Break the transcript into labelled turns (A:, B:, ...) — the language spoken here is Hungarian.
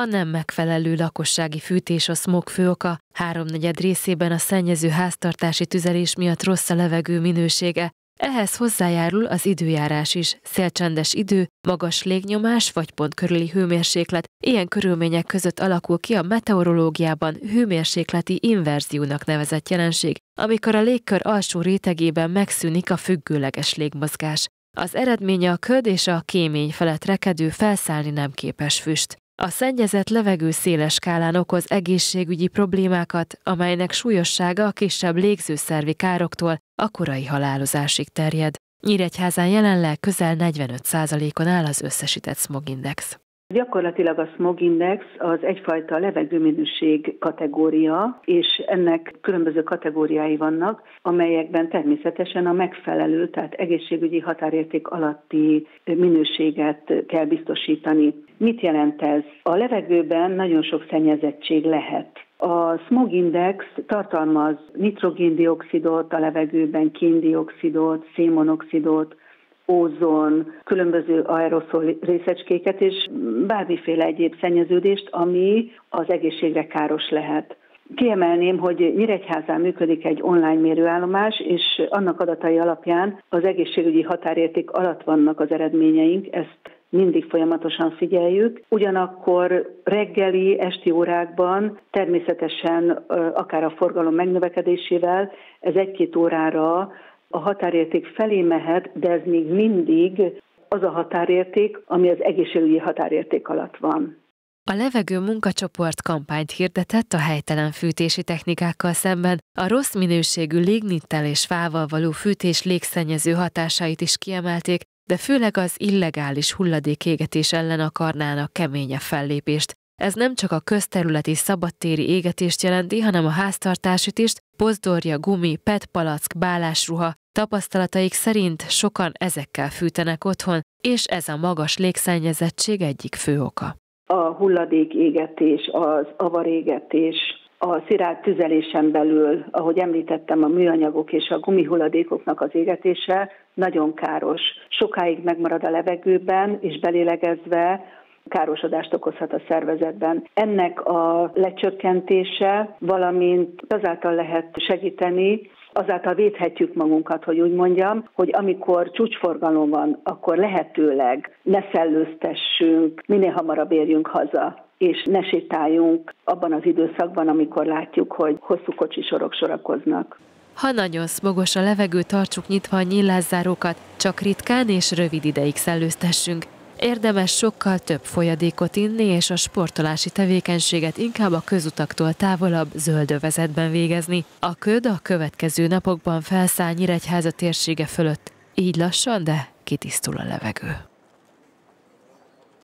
A: A nem megfelelő lakossági fűtés a smog fő oka, háromnegyed részében a szennyező háztartási tüzelés miatt rossz a levegő minősége, ehhez hozzájárul az időjárás is, szélcsendes idő, magas légnyomás vagy pont körüli hőmérséklet. Ilyen körülmények között alakul ki a meteorológiában hőmérsékleti inverziónak nevezett jelenség, amikor a légkör alsó rétegében megszűnik a függőleges légmozgás. Az eredménye a köd és a kémény felett rekedő felszállni nem képes füst. A szennyezett levegő széles skálán okoz egészségügyi problémákat, amelynek súlyossága a kisebb légzőszervi károktól a korai halálozásig terjed. Nyíregyházán jelenleg közel 45%-on áll az összesített smogindex.
B: Gyakorlatilag a smog index az egyfajta levegőminőség kategória, és ennek különböző kategóriái vannak, amelyekben természetesen a megfelelő, tehát egészségügyi határérték alatti minőséget kell biztosítani. Mit jelent ez? A levegőben nagyon sok szennyezettség lehet. A smog index tartalmaz nitrogéndioxidot a levegőben, kéndioxidot, szénmonoxidot, ózon, különböző aeroszol részecskéket és bármiféle egyéb szennyeződést, ami az egészségre káros lehet. Kiemelném, hogy Nyíregyházán működik egy online mérőállomás, és annak adatai alapján az egészségügyi határérték alatt vannak az eredményeink, ezt mindig folyamatosan figyeljük. Ugyanakkor reggeli, esti órákban természetesen akár a forgalom megnövekedésével ez egy-két órára a határérték felé mehet, de ez még mindig az a határérték, ami az egészségügyi határérték alatt van.
A: A levegő munkacsoport kampányt hirdetett a helytelen fűtési technikákkal szemben, a rossz minőségű lignittel és fával való fűtés légszennyező hatásait is kiemelték, de főleg az illegális hulladékégetés ellen akarnának keményebb fellépést. Ez nem csak a közterületi szabadtéri égetést jelenti, hanem a háztartásit is, pozdorja, gumi, petpalack, bálásruha, Tapasztalataik szerint sokan ezekkel fűtenek otthon, és ez a magas légszennyezettség egyik fő oka.
B: A hulladék égetés, az avarégetés, a szilárd tüzelésen belül, ahogy említettem, a műanyagok és a gumihulladékoknak az égetése nagyon káros. Sokáig megmarad a levegőben, és belélegezve károsodást okozhat a szervezetben. Ennek a lecsökkentése, valamint azáltal lehet segíteni, azáltal védhetjük magunkat, hogy úgy mondjam, hogy amikor csúcsforgalom van, akkor lehetőleg ne szellőztessünk, minél hamarabb érjünk haza és ne sétáljunk abban az időszakban, amikor látjuk, hogy hosszú kocsisorok sorakoznak.
A: Ha nagyon szmogos a levegő, tartsuk nyitva a nyílászárókat, csak ritkán és rövid ideig szellőztessünk. Érdemes sokkal több folyadékot inni, és a sportolási tevékenységet inkább a közutaktól távolabb zöldövezetben végezni. A köd a következő napokban felszáll Nyíregyháza térsége fölött. Így lassan, de kitisztul a levegő.